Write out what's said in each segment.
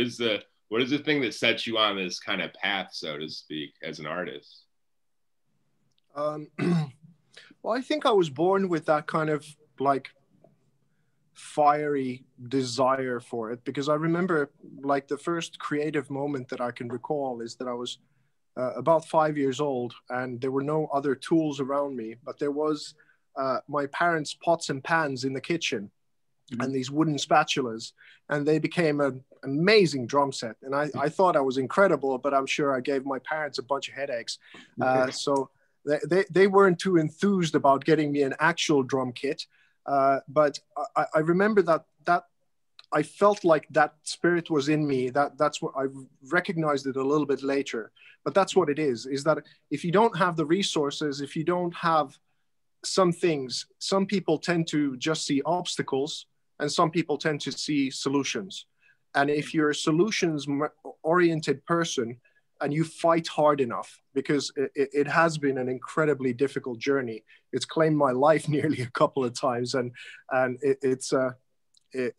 is the what is the thing that sets you on this kind of path, so to speak, as an artist? Um, well, I think I was born with that kind of like fiery desire for it because I remember like the first creative moment that I can recall is that I was uh, about five years old and there were no other tools around me, but there was uh, my parents' pots and pans in the kitchen mm-hmm. and these wooden spatulas, and they became an amazing drum set. And I, I thought I was incredible, but I'm sure I gave my parents a bunch of headaches. Uh, so they, they, they weren't too enthused about getting me an actual drum kit. Uh, but I, I, remember that that I felt like that spirit was in me. That that's what I recognized it a little bit later. But that's what it is. Is that if you don't have the resources, if you don't have some things, some people tend to just see obstacles, and some people tend to see solutions. And if you're a solutions oriented person, and you fight hard enough because it, it, has been an incredibly difficult journey. It's claimed my life nearly a couple of times, and and it, it's uh, it,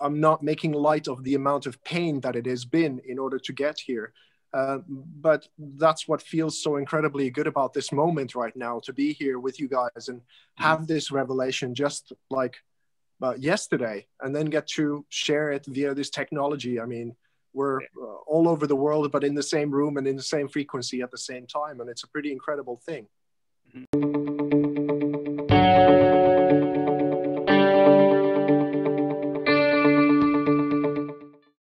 I'm not making light of the amount of pain that it has been in order to get here. Uh, but that's what feels so incredibly good about this moment right now to be here with you guys and have this revelation just like uh, yesterday and then get to share it via this technology. I mean, we're uh, all over the world, but in the same room and in the same frequency at the same time. And it's a pretty incredible thing. Mm-hmm.